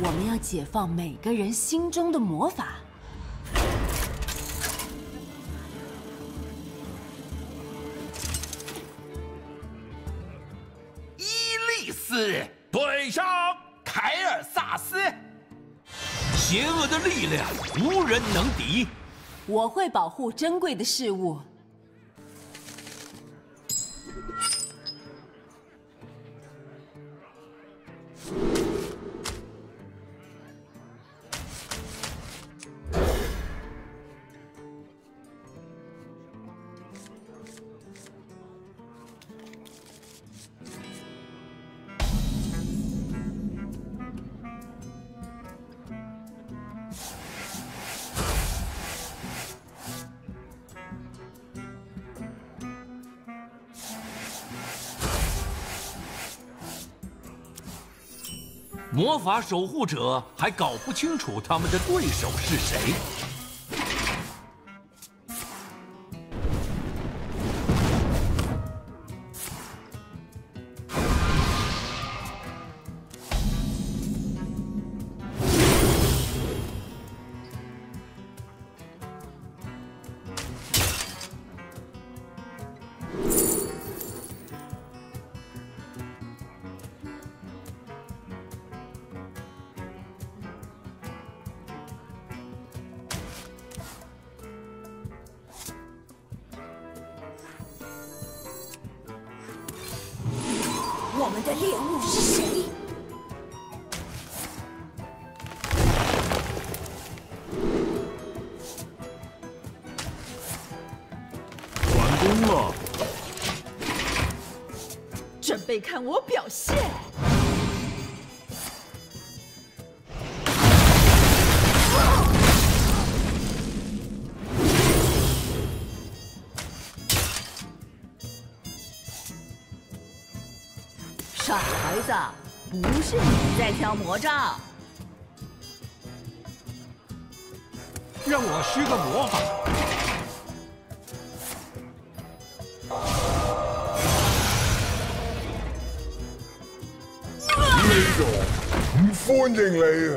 我们要解放每个人心中的魔法。伊利斯对上凯尔萨斯，邪恶的力量无人能敌。我会保护珍贵的事物。魔法守护者还搞不清楚他们的对手是谁。我们的猎物是谁？完工了！准备看我表子，不是你在挑魔杖。让我施个魔法。呢度唔歡迎你啊！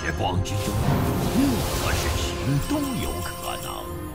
时光之中，任何事情都有可能。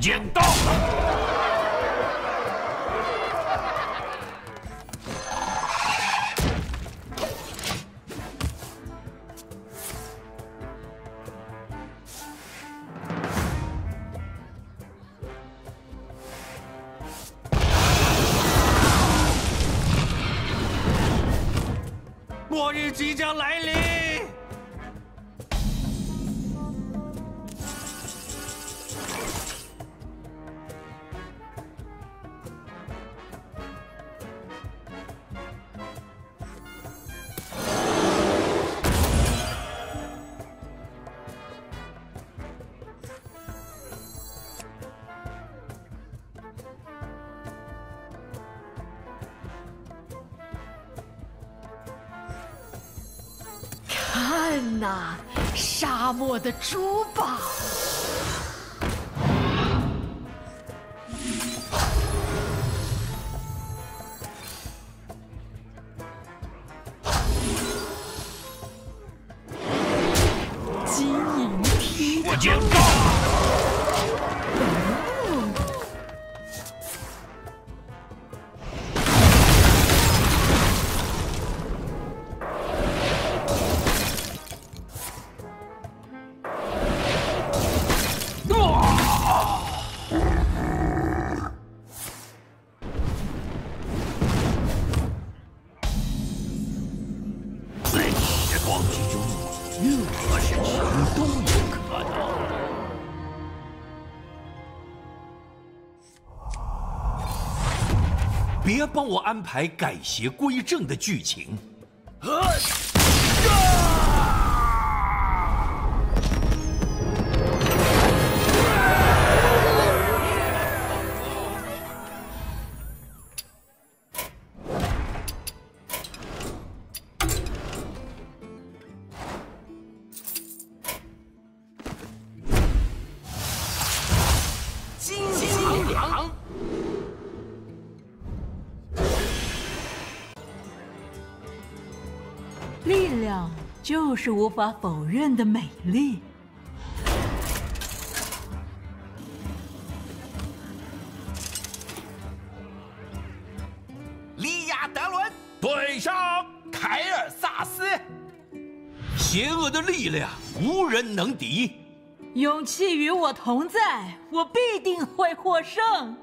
间到了。末日即将来临。猪帮我安排改邪归正的剧情。是无法否认的美丽。利亚德伦对上凯尔萨斯。邪恶的力量无人能敌。勇气与我同在，我必定会获胜。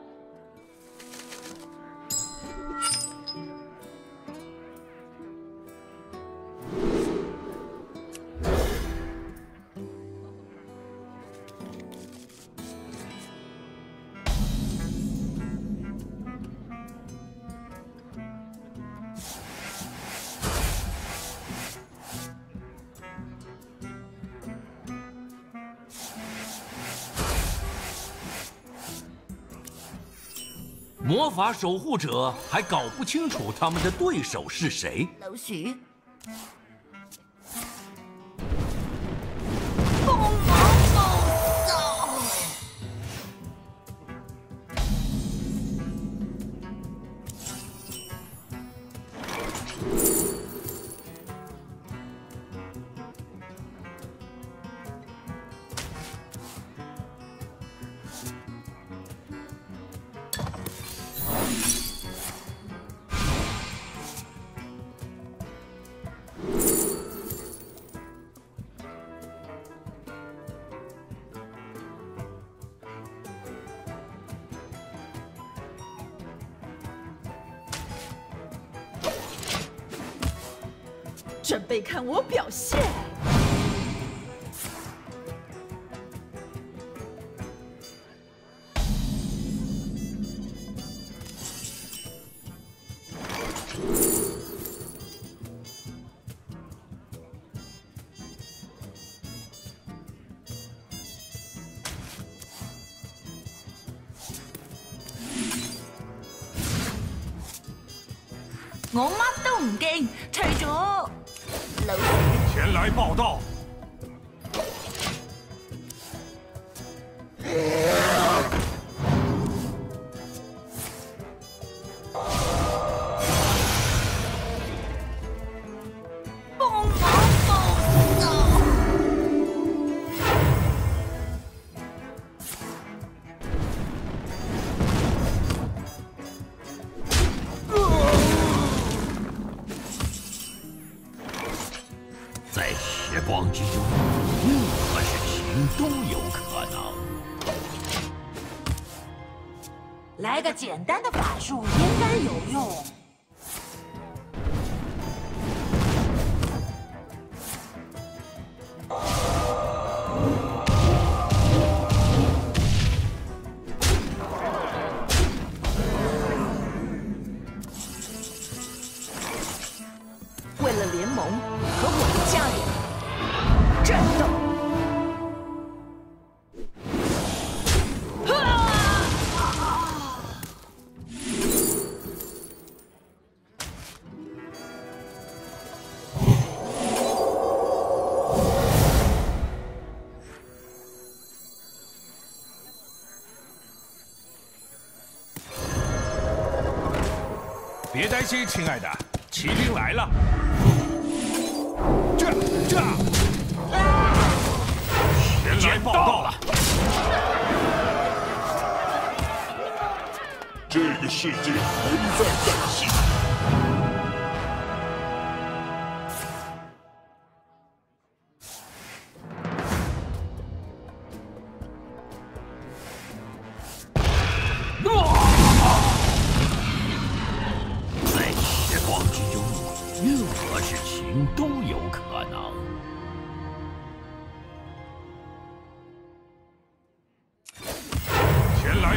法守护者还搞不清楚他们的对手是谁。准备看我表现！我乜都唔惊，除咗来报道。光之中，任何事情都有可能。来个简单的法术应该有用。别担心，亲爱的，骑兵来了。这这，人来报道了。这个世界还在感。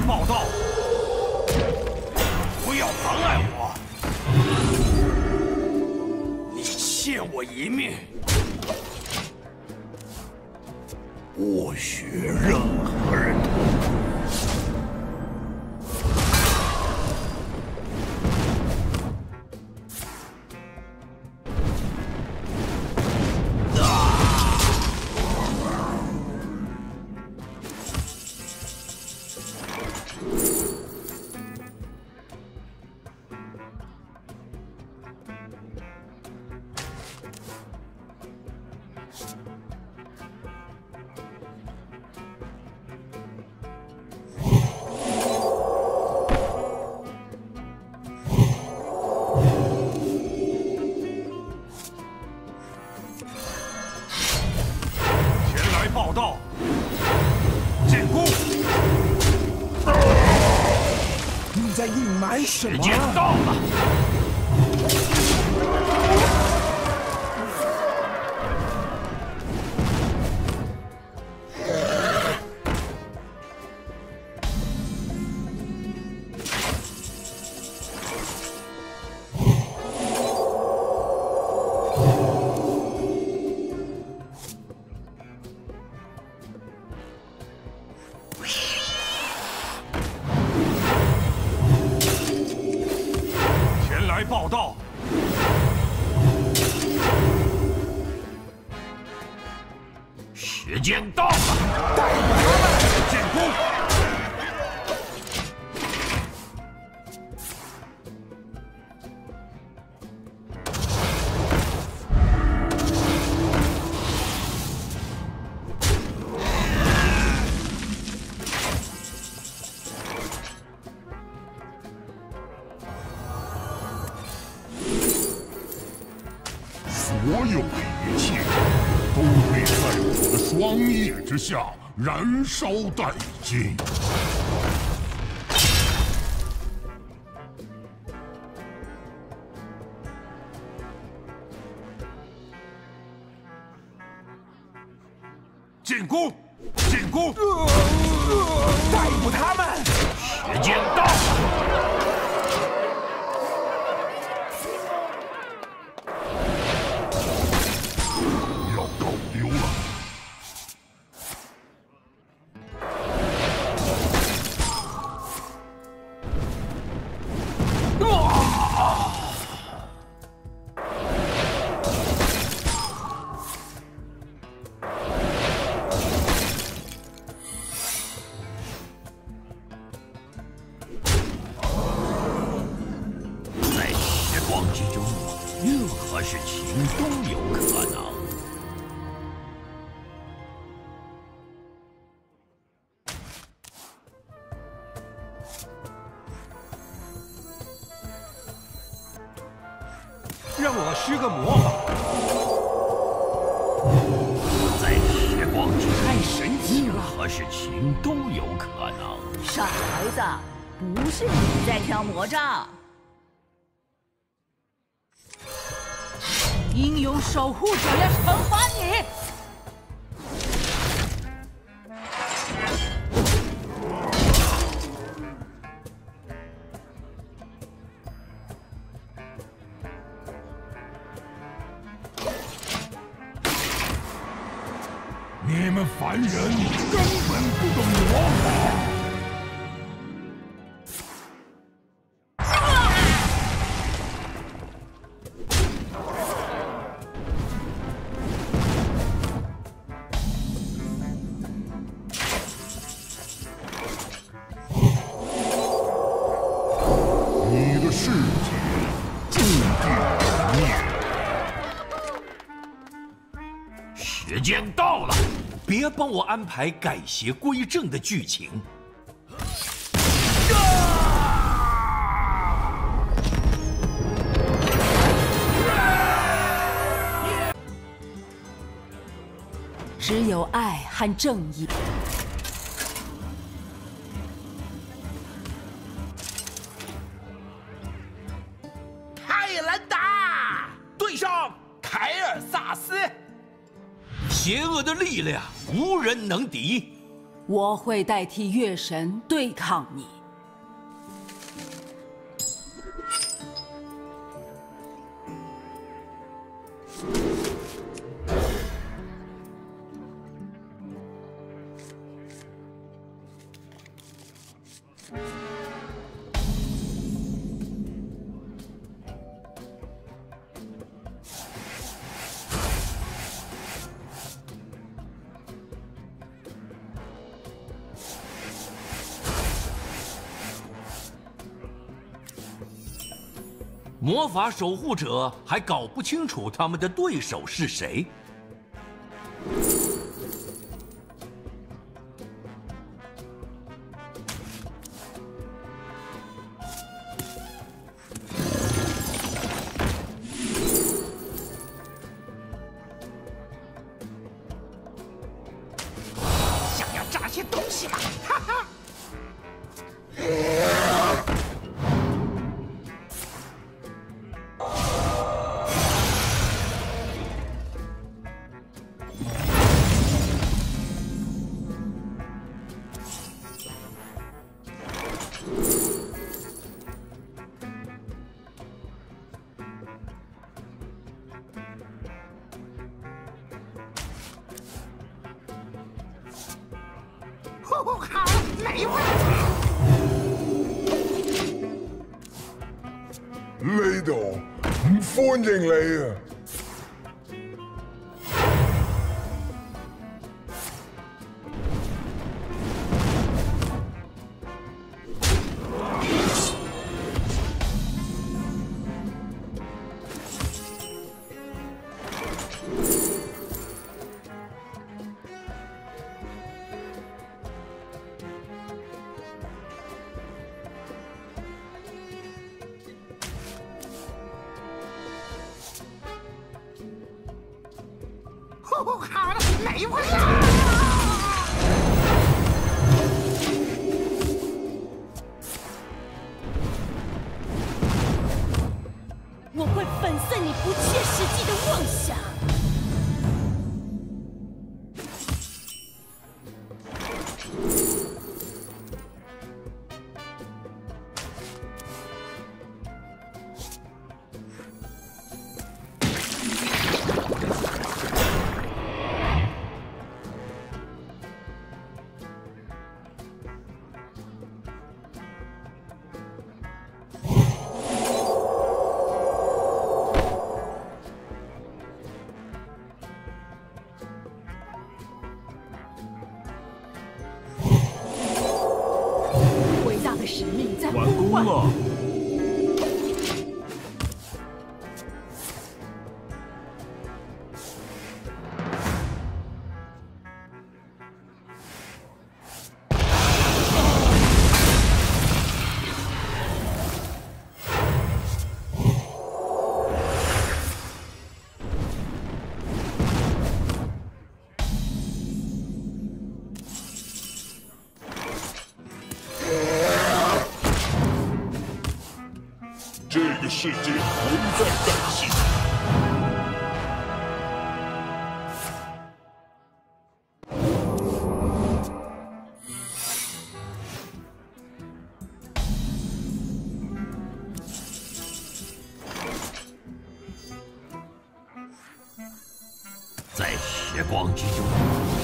来报道，不要妨碍我。你欠我一命，我许任何人。时间到了，来报道，时间到了，进攻。下燃烧殆尽。进攻！进攻！逮捕他们！时间到了，让我施个魔法。光之太神奇了，何事情都有可能。傻孩子，不是你在挑魔杖。英勇守护者要惩罚！你时间到了，别帮我安排改邪归正的剧情。只有爱和正义。泰兰达对上凯尔萨斯，邪恶的力量无人能敌。我会代替月神对抗你。法守护者还搞不清楚他们的对手是谁。不好，没问题。呢度唔欢迎你啊！在时光之中，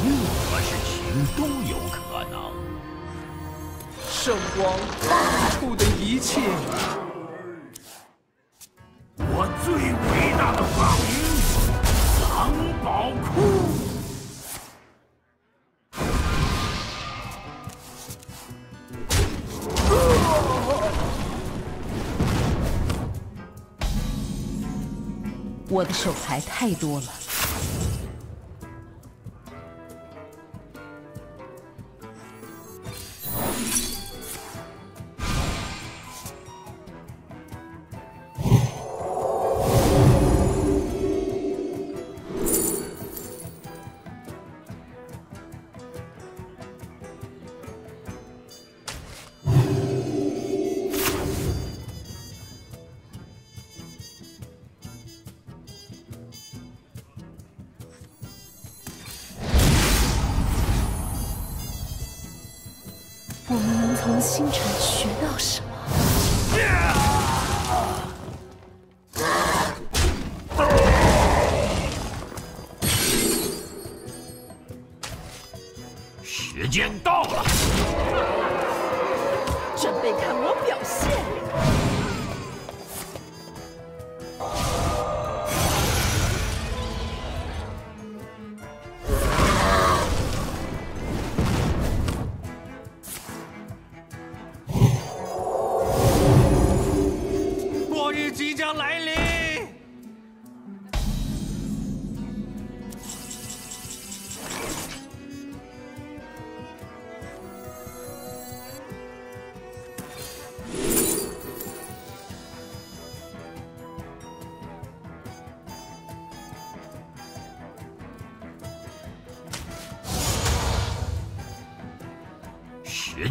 任何事情都有可能。圣光付出的一切，我最伟大的发明——藏宝库。我的手牌太多了。们能从星辰学到什么？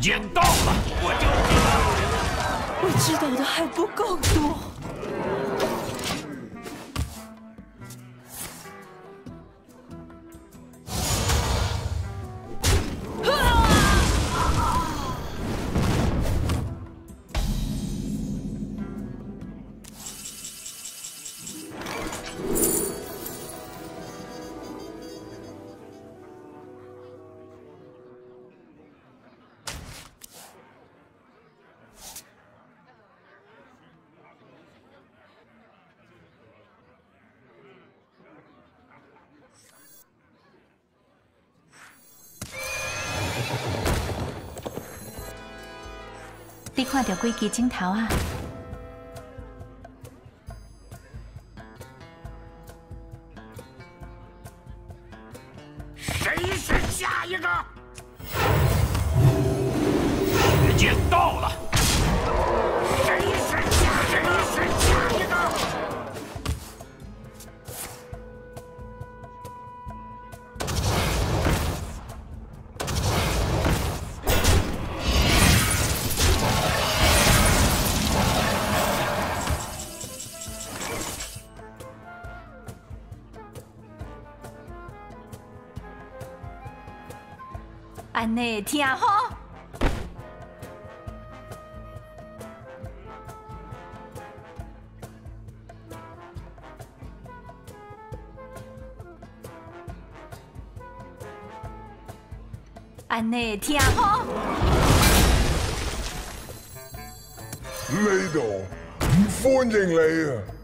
捡到了，我就我知道的还不够多。你看到几支镜头啊？安尼听好。安尼听好。呢度唔歡迎你啊！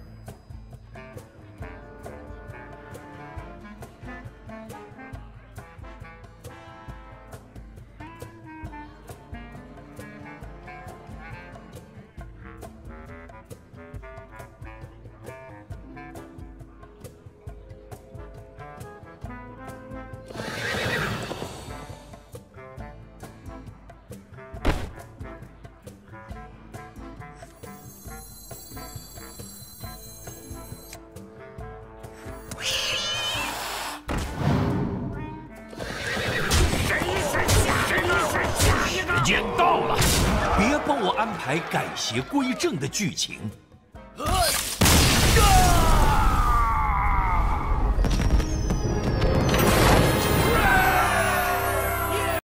来改邪归正的剧情。